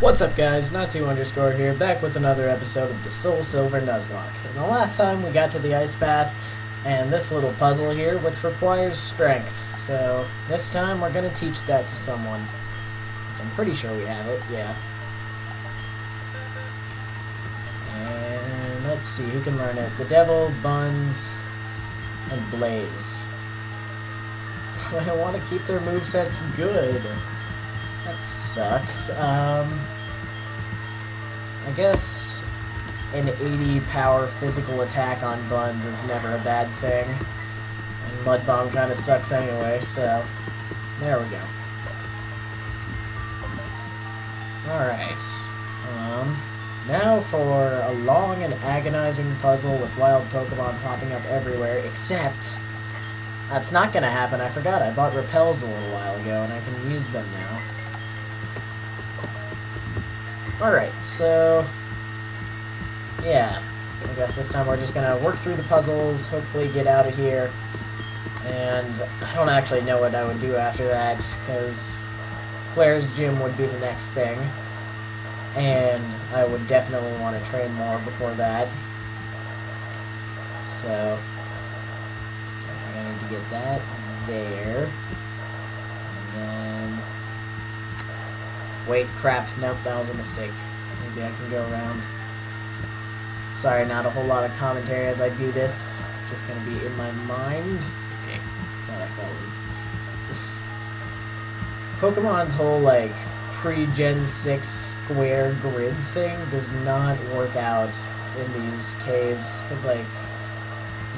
What's up guys, Natu underscore here, back with another episode of the Soul Silver Nuzlocke. And the last time we got to the ice path and this little puzzle here, which requires strength. So this time we're gonna teach that to someone. So I'm pretty sure we have it, yeah. And let's see, who can learn it? The Devil, Buns, and Blaze. I want to keep their movesets good. That sucks. Um, I guess an 80 power physical attack on Buns is never a bad thing. And Mud Bomb kind of sucks anyway, so there we go. Alright. Um, now for a long and agonizing puzzle with wild Pokemon popping up everywhere, except that's not to happen. I forgot I bought repels a little while ago, and I can use them now. Alright, so... Yeah. I guess this time we're just gonna work through the puzzles, hopefully get out of here. And I don't actually know what I would do after that, because Clair's Gym would be the next thing. And I would definitely want to train more before that. So... I think I need to get that there. Wait, crap. Nope, that was a mistake. Maybe I can go around. Sorry, not a whole lot of commentary as I do this. Just gonna be in my mind. Okay, thought I fell in. Pokemon's whole, like, pre-Gen 6 square grid thing does not work out in these caves. Because, like,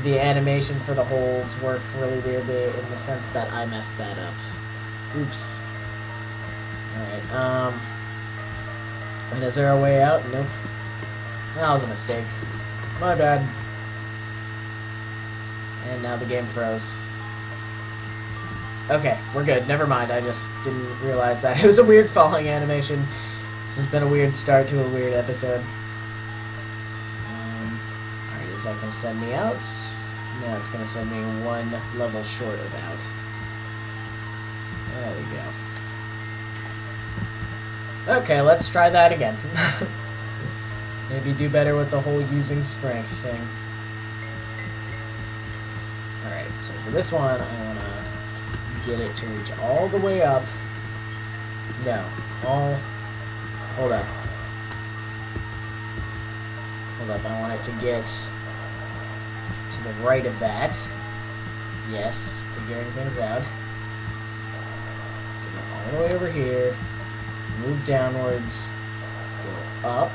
the animation for the holes work really weirdly in the sense that I messed that up. Oops. Alright, um... And is there a way out? Nope. That was a mistake. My bad. And now the game froze. Okay, we're good. Never mind. I just didn't realize that. It was a weird falling animation. This has been a weird start to a weird episode. Um, Alright, is that going to send me out? No, it's going to send me one level short of out. There we go. Okay, let's try that again. Maybe do better with the whole using strength thing. Alright, so for this one, I want to get it to reach all the way up. No, all... Hold up. Hold up, I want it to get to the right of that. Yes, figuring things out. All the way over here move downwards, go up,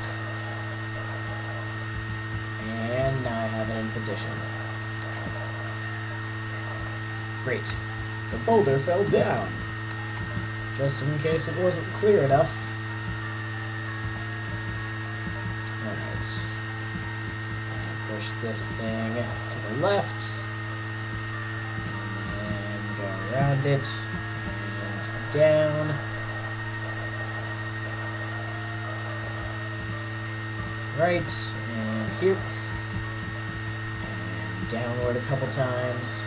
and now I have it in position. Great. The boulder fell down. Just in case it wasn't clear enough. Alright. Push this thing to the left. And go around it. And down. Right, and here, and downward a couple times.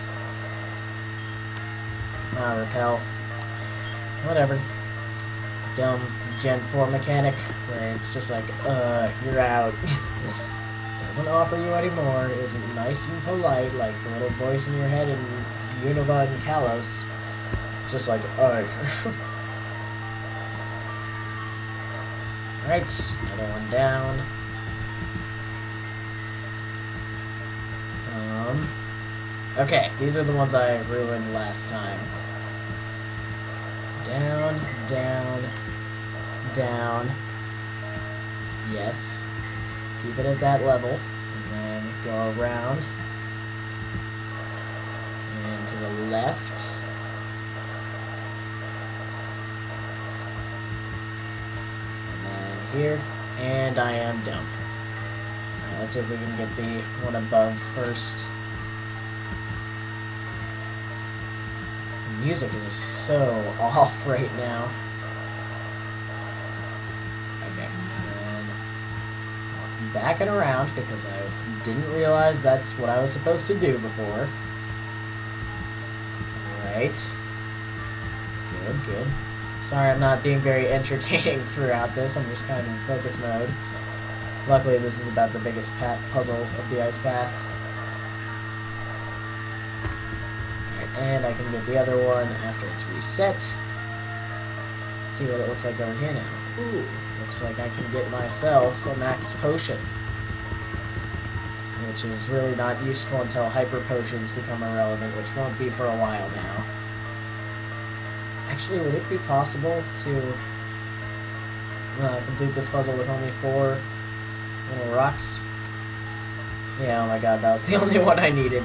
Ah, repel. Whatever. Dumb Gen 4 mechanic, where it's just like, uh, you're out. Doesn't offer you anymore, isn't nice and polite, like the little voice in your head in Unova and Kalos. Just like, ugh. Right, another one down. Okay, these are the ones I ruined last time. Down, down, down. Yes. Keep it at that level. And then go around. And to the left. And then here. And I am done. Let's see if we can get the one above first. Music is so off right now. Okay, back and around because I didn't realize that's what I was supposed to do before. Right. Good, good. Sorry I'm not being very entertaining throughout this, I'm just kind of in focus mode. Luckily this is about the biggest puzzle of the ice path. And I can get the other one after it's reset. Let's see what it looks like over here now. Ooh, looks like I can get myself a max potion. Which is really not useful until hyper potions become irrelevant, which won't be for a while now. Actually, would it be possible to uh, complete this puzzle with only four little rocks? Yeah, oh my god, that was the only one I needed.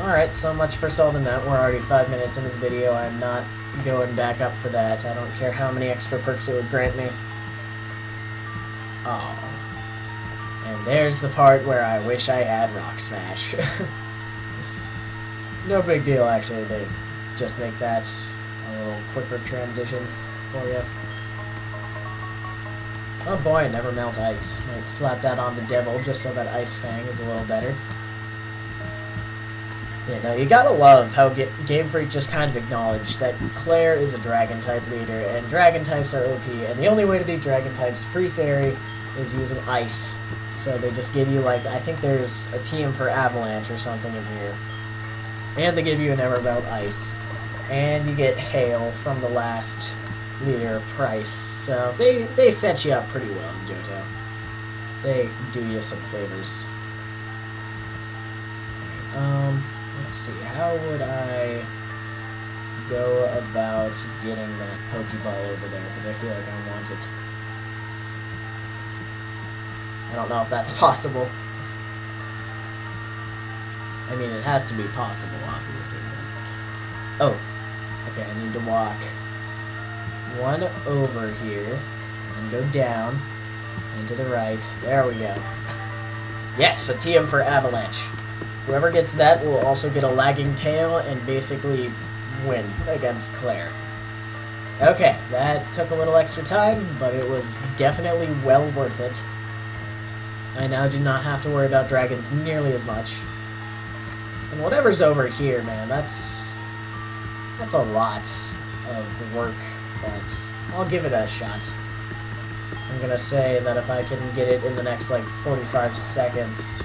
Alright, so much for solving that. We're already five minutes into the video. I'm not going back up for that. I don't care how many extra perks it would grant me. Oh. And there's the part where I wish I had Rock Smash. no big deal, actually. They just make that a little quicker transition for you. Oh boy, never melt ice. Might slap that on the devil just so that Ice Fang is a little better. You know, you gotta love how Game Freak just kind of acknowledged that Clair is a Dragon type leader, and Dragon types are OP, and the only way to beat Dragon types pre-Fairy is using Ice. So they just give you, like, I think there's a TM for Avalanche or something in here. And they give you an Everbelt Ice. And you get Hail from the last leader, Pryce. So they, they set you up pretty well in Johto. They do you some favors. Um... Let's see, how would I go about getting that Pokeball over there? Because I feel like I want it. I don't know if that's possible. I mean, it has to be possible, obviously. Oh, okay, I need to walk one over here, and go down, and to the right. There we go. Yes, a TM for Avalanche. Whoever gets that will also get a lagging tail and basically win against Clair. Okay, that took a little extra time, but it was definitely well worth it. I now do not have to worry about dragons nearly as much. And whatever's over here, man, that's... That's a lot of work, but I'll give it a shot. I'm gonna say that if I can get it in the next, like, 45 seconds,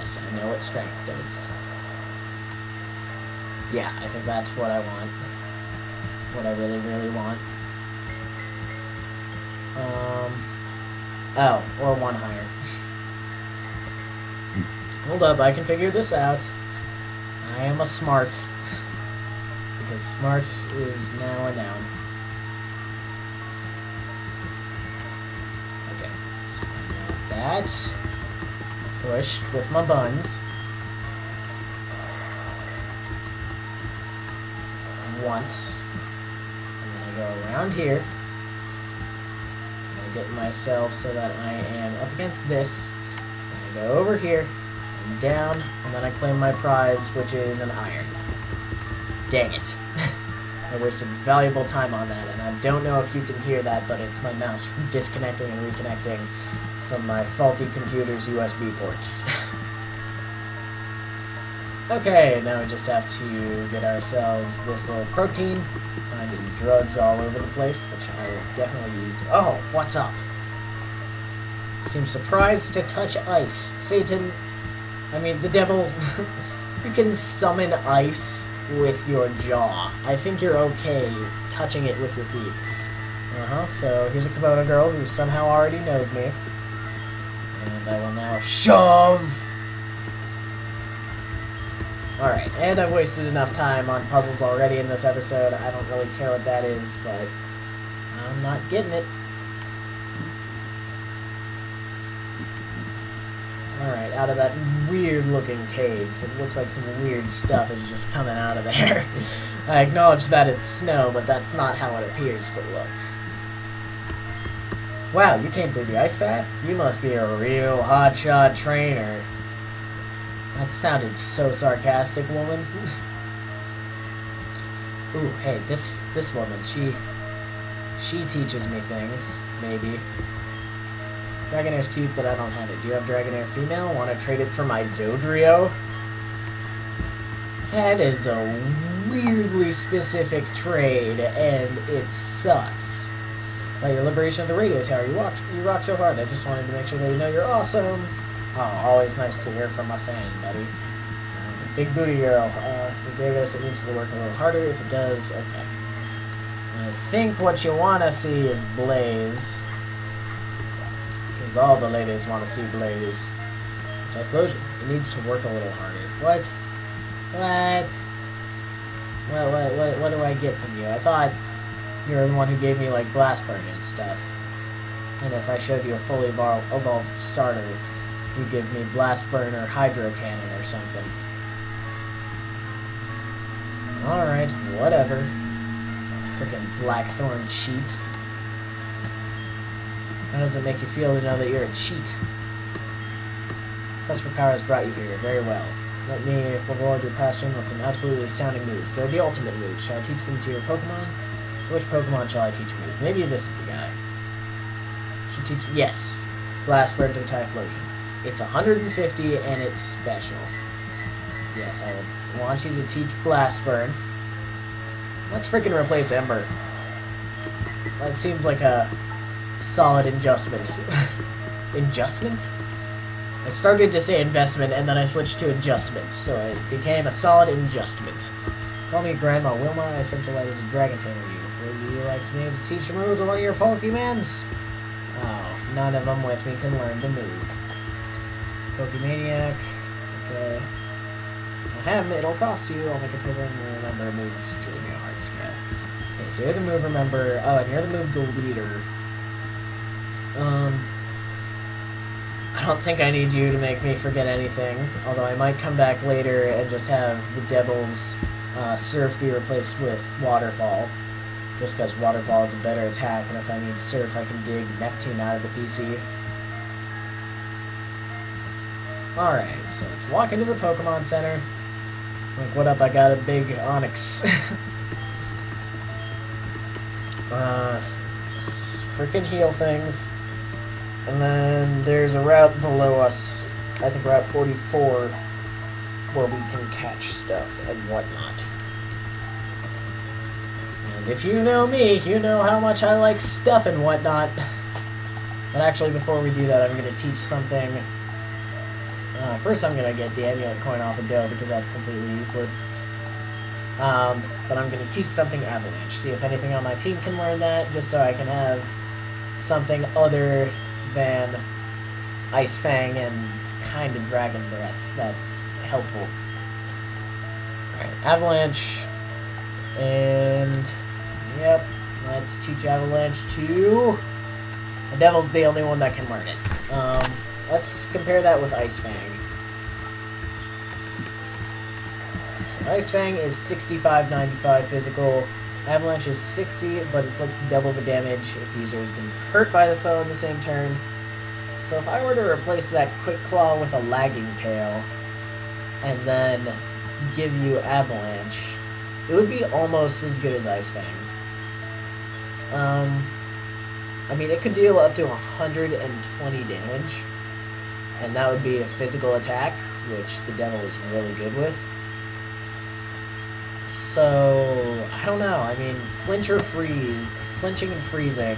Yes, I know what strength does. Yeah, I think that's what I want. What I really, really want. Um... Oh, or one higher. Hold up, I can figure this out. I am a smart. because smart is now a noun. Okay, so that pushed with my buns. Once. And then I go around here. I get myself so that I am up against this. And I go over here and down, and then I claim my prize, which is an iron. Dang it. I wasted valuable time on that, and I don't know if you can hear that, but it's my mouse disconnecting and reconnecting from my faulty computer's USB ports. okay, now we just have to get ourselves this little protein, finding drugs all over the place, which I will definitely use. Oh, what's up? Seems surprised to touch ice. Satan, I mean, the devil, you can summon ice with your jaw. I think you're okay touching it with your feet. Uh-huh, so here's a Kimono girl who somehow already knows me. And I will now shove! Alright, and I've wasted enough time on puzzles already in this episode. I don't really care what that is, but I'm not getting it. Alright, out of that weird looking cave. It looks like some weird stuff is just coming out of there. I acknowledge that it's snow, but that's not how it appears to look. Wow, you came through the ice path? You must be a real hotshot trainer. That sounded so sarcastic, woman. Ooh, hey, this this woman, she she teaches me things, maybe. Dragonair's cute, but I don't have it. Do you have Dragonair female? Want to trade it for my Dodrio? That is a weirdly specific trade, and it sucks. By your liberation of the radio tower, you rock, you rock so hard. I just wanted to make sure that you know you're awesome. Oh, always nice to hear from a fan, buddy. Uh, big booty girl. Uh, us it needs to work a little harder. If it does, okay. I think what you want to see is Blaze. Because all the ladies want to see Blaze. Typhlosion. It needs to work a little harder. What? What? What, what, what, what do I get from you? I thought you were the one who gave me, like, Blast Burn and stuff. And if I showed you a fully evolved starter, you'd give me Blast Burn or Hydro Cannon or something. Alright, whatever. Freaking Blackthorn cheat. How does it make you feel to know that you're a cheat? Quest for Power has brought you here. Very well. Let me reward your passion with some absolutely sounding moves. They're the ultimate moves. Shall I teach them to your Pokemon? Which Pokemon shall I teach moves? Maybe this is the guy. Should teach... Yes. Blast Burn to Typhlosion. It's 150 and it's special. Yes, I want you to teach Blast Burn. Let's freaking replace Ember. That seems like a solid adjustment. adjustment? I started to say investment, and then I switched to adjustment, so it became a solid adjustment. Call me Grandma Wilma, I sense a light as a dragon tamer you. Like to teach moves of your Pokemons? Oh, none of them with me can learn to move. Pokemaniac, okay. Ahem, it'll cost you. I'll make a program to remember move if you me a Heart Scale. Okay, so you're the move remember. Oh, and you're the move deleter. Um, I don't think I need you to make me forget anything, although I might come back later and just have the Devil's uh, Surf be replaced with Waterfall, just because Waterfall is a better attack, and if I need Surf, I can dig Neptune out of the PC. Alright, so let's walk into the Pokemon Center. Like, what up, I got a big Onix. uh, freaking heal things. And then there's a route below us, I think Route 44, where we can catch stuff and whatnot. And if you know me, you know how much I like stuff and whatnot. But actually, before we do that, I'm going to teach something. Uh, first, I'm going to get the amulet coin off of Doe because that's completely useless. Um, but I'm going to teach something Avalanche. See if anything on my team can learn that, just so I can have something other than Ice Fang and kind of Dragon Breath. That's helpful. Alright, Avalanche. And, yep, let's teach Avalanche to... The Devil's the only one that can learn it. Um, let's compare that with Ice Fang. So Ice Fang is 65-95 physical, Avalanche is 60, but inflicts double the damage if the user has been hurt by the foe in the same turn. So if I were to replace that Quick Claw with a Lagging Tail, and then give you Avalanche, it would be almost as good as Ice Fang. Um, I mean, it could deal up to 120 damage, and that would be a physical attack, which the Devil is really good with. So, I don't know. I mean, flinch or freeze, flinching and freezing,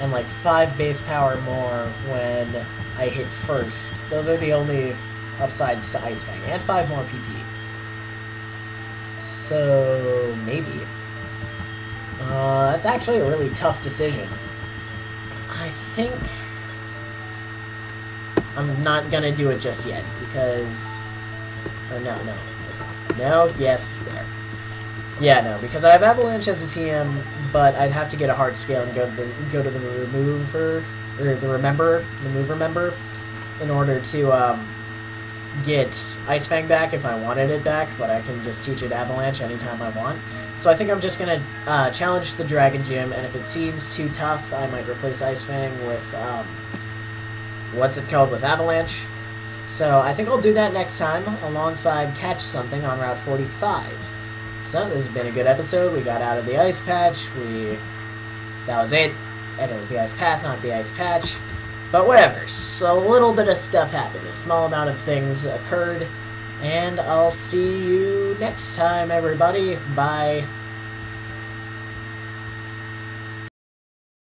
and like 5 base power more when I hit first. Those are the only upsides to Ice Fang, and 5 more PP. So, maybe. Uh, that's actually a really tough decision. I think I'm not gonna do it just yet, because... Or no, no. No, yes, there. Yeah, no, because I have Avalanche as a TM, but I'd have to get a Heart Scale and go to the, go to the remover, or the remember, the move remember, in order to um, get Ice Fang back if I wanted it back, but I can just teach it Avalanche anytime I want. So I think I'm just going to uh, challenge the Dragon Gym, and if it seems too tough, I might replace Ice Fang with, um, what's it called, with Avalanche. So I think I'll do that next time, alongside Catch Something on Route 45. So this has been a good episode. We got out of the ice patch. We that was it. And it was the ice path, not the ice patch. But whatever. So a little bit of stuff happened. A small amount of things occurred. And I'll see you next time, everybody. Bye.